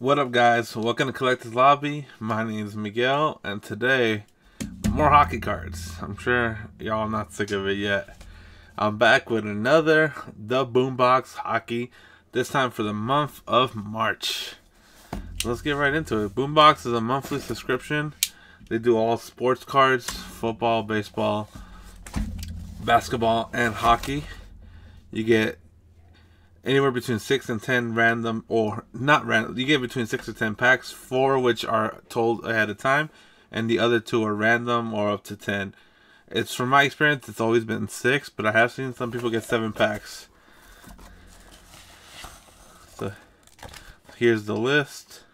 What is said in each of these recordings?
What up, guys? Welcome to Collector's Lobby. My name is Miguel, and today, more hockey cards. I'm sure y'all not sick of it yet. I'm back with another The Boombox Hockey, this time for the month of March. Let's get right into it. Boombox is a monthly subscription. They do all sports cards, football, baseball, basketball, and hockey. You get anywhere between six and ten random or not random. You get between six to ten packs, four which are told ahead of time, and the other two are random or up to ten. It's from my experience, it's always been six, but I have seen some people get seven packs. So here's the list.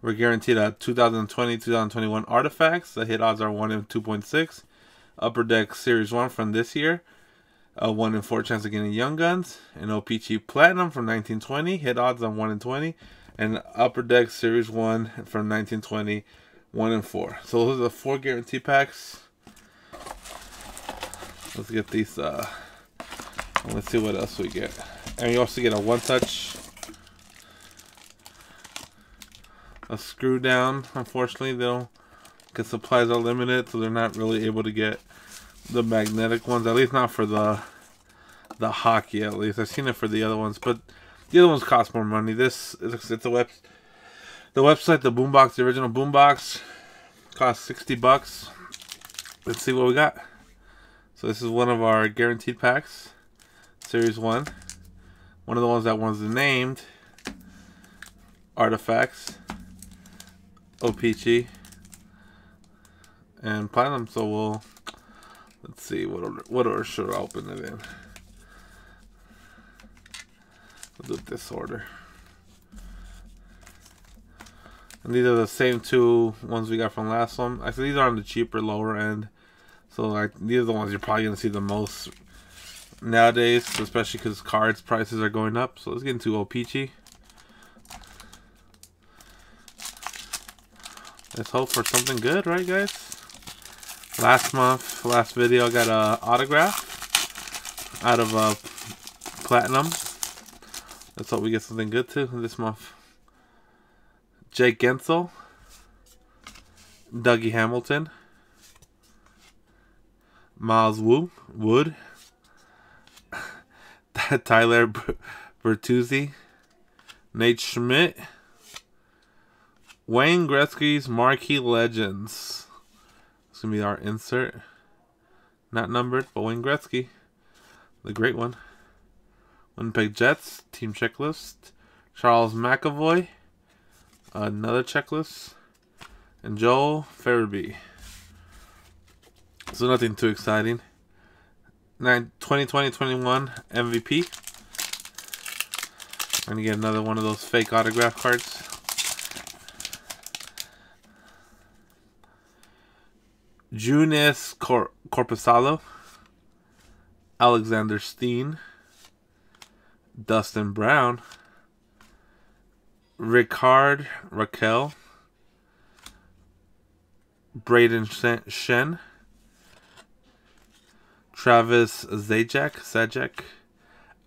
We're guaranteed a 2020-2021 artifacts. The hit odds are 1 in 2.6. Upper Deck Series 1 from this year. A 1 in 4 chance of getting Young Guns. An OPC Platinum from 1920. Hit odds on 1 in 20. And Upper Deck Series 1 from 1920. 1 in 4. So those are the 4 guarantee packs. Let's get these. Uh, let's see what else we get. And you also get a one touch a screw down. Unfortunately, they'll because supplies are limited, so they're not really able to get the magnetic ones. At least not for the the hockey. At least I've seen it for the other ones, but the other ones cost more money. This it's, it's a web the website, the boombox, the original boombox, cost sixty bucks. Let's see what we got. So this is one of our guaranteed packs, series one. One of the ones that was named artifacts. OPC and Platinum. So we'll let's see what order, what order should I open it in. We'll do this order. And these are the same two ones we got from last one. I these are on the cheaper, lower end. So like these are the ones you're probably gonna see the most nowadays, especially because cards prices are going up. So let's get into OPC. Let's hope for something good, right, guys? Last month, last video, I got a autograph out of a uh, platinum. Let's hope we get something good too this month. Jake Guentzel, Dougie Hamilton, Miles Wu Wood, Tyler Bertuzzi, Nate Schmidt. Wayne Gretzky's Marquee Legends. It's going to be our insert. Not numbered, but Wayne Gretzky. The great one. Winnipeg Jets, team checklist. Charles McAvoy. Another checklist. And Joel Farabee. So nothing too exciting. 2020-21 MVP. I'm going to get another one of those fake autograph cards. Joonas Cor Korpisalo, Alexander Steen, Dustin Brown, Rickard Rakell, Brayden Schenn, Travis Zajac, Zajac,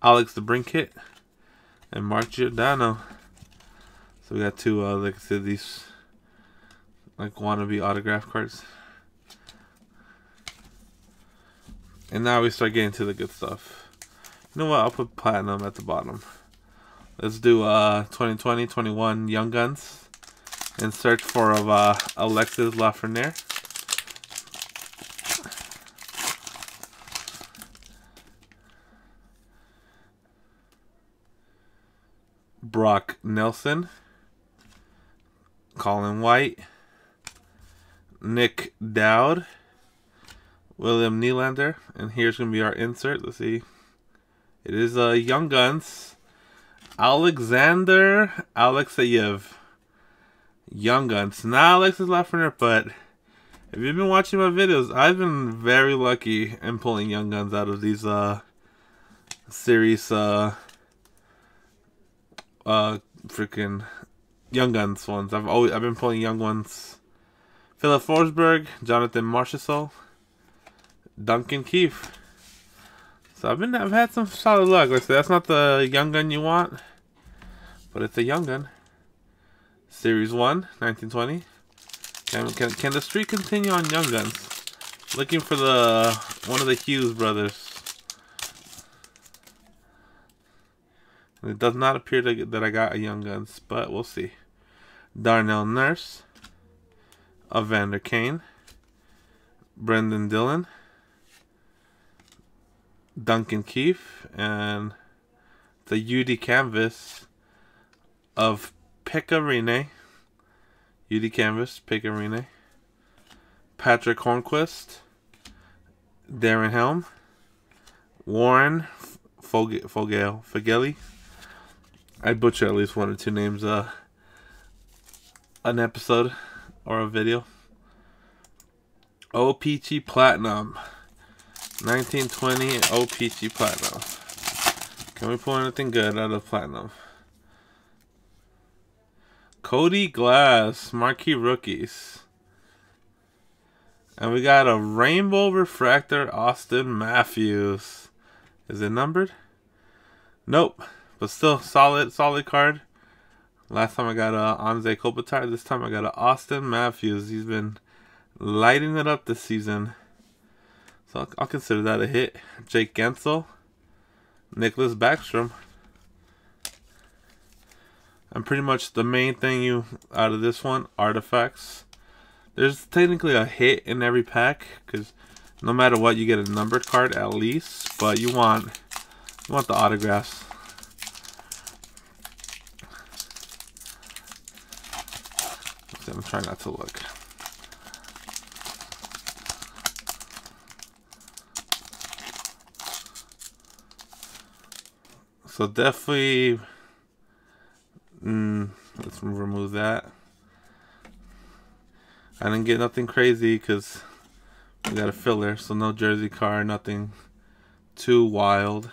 Alex DeBrincat, and Mark Giordano. So we got two, uh, like I said, these like wannabe autograph cards. And now we start getting to the good stuff. You know what? I'll put platinum at the bottom. Let's do uh 2020-21 Young Guns and search for uh, Alexis Lafreniere. Brock Nelson, Colin White, Nic Dowd. William Nylander. And here's going to be our insert. Let's see. It is uh, Young Guns. Alexander Alexeyev. Young Guns. Not Alexis Lafreniere, but if you've been watching my videos, I've been very lucky in pulling Young Guns out of these uh, series uh, uh, freaking Young Guns ones. I've always I've been pulling young ones. Filip Forsberg, Jonathan Marchessault, Duncan Keith. So I've been I've had some solid luck. Like that's not the young gun you want, but it's a young gun. Series 1, 1920. Can, can, can the streak continue on young guns? Looking for the one of the Hughes brothers. It does not appear to, that I got a Young Guns, but we'll see. Darnell Nurse, Evander Kane, Brendan Dillon, Duncan Keith, and the UD canvas of Picarine. UD canvas, Picarine. Patrick Hornqvist, Darren Helm, Warren Fogel Fogale, I butcher at least one or two names uh an episode or a video. OPC Platinum. 1920 OPC Platinum. Can we pull anything good out of Platinum? Cody Glass, Marquee Rookies. And we got a Rainbow Refractor Auston Matthews. Is it numbered? Nope. But still, solid, solid card. Last time I got a Anze Kopitar. This time I got a Auston Matthews. He's been lighting it up this season. So I'll, I'll consider that a hit. Jake Guentzel. Nicklas Backstrom. And pretty much the main thing you out of this one, artifacts. There's technically a hit in every pack because no matter what, you get a numbered card at least. But you want you want the autographs. I'm trying not to look. So definitely, mm, let's remove that. I didn't get nothing crazy because we got a filler, so no jersey card, nothing too wild.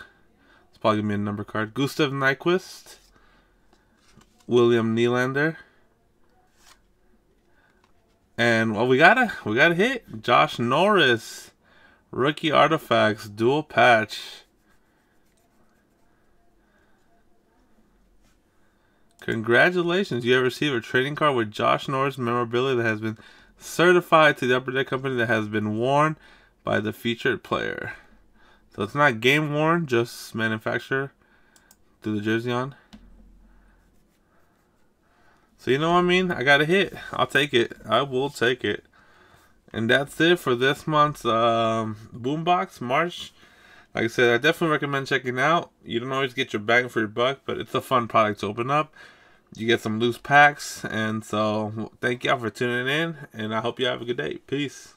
It's probably gonna be a number card. Gustav Nyquist, William Nylander. And well, we got a we got a hit. Josh Norris, rookie artifacts, dual patch. Congratulations, you have received a trading card with Josh Norris memorabilia that has been certified to the Upper Deck Company that has been worn by the featured player. So it's not game worn, just manufacturer to the jersey on. So you know what I mean? I got a hit. I'll take it. I will take it. And that's it for this month's um, Boombox March. Like I said, I definitely recommend checking out. You don't always get your bang for your buck, but it's a fun product to open up. You get some loose packs. And so thank y'all for tuning in. And I hope you have a good day. Peace.